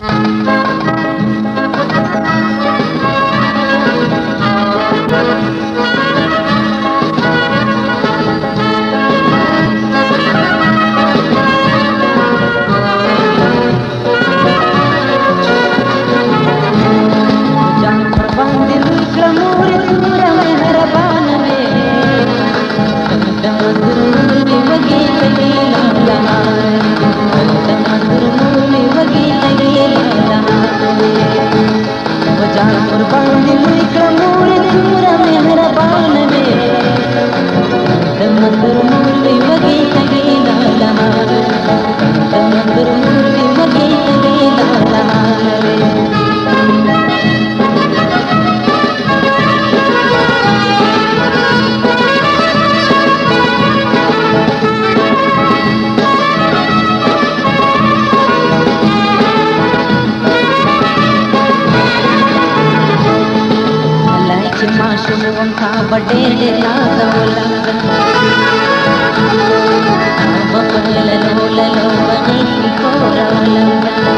Mm-hmm. शुभम था बटेर ला तोला बपल लोल लो बनी कोरा लंगा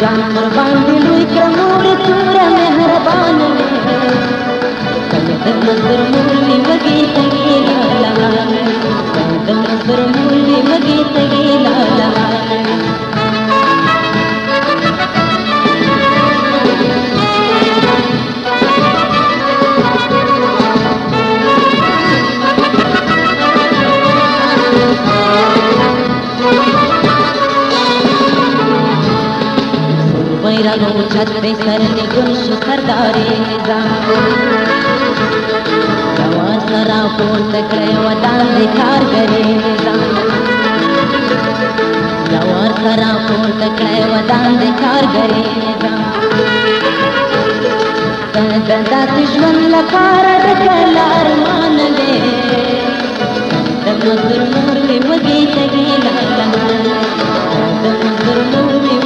جان قربان مہربان وکر مندر بگی تم میرا روچت به کرد گل شکردار نظام جوان سرا پورته کړی وطن د کارګرې نظام جوان سرا پورته کړی وطن د کارګرې نظام د داسې ژوند لپاره د کله ارمان دی د مزدور مور مې وږې تږې لاله د مزدور مور مې